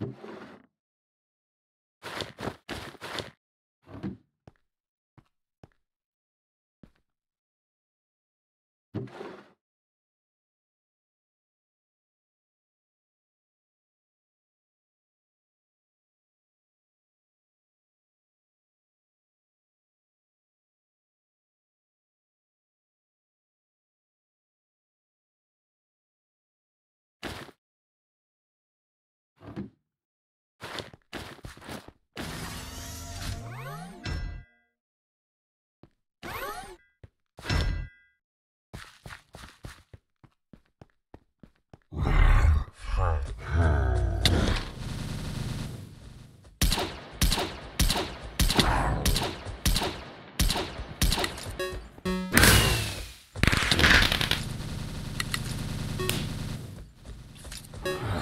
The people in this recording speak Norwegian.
you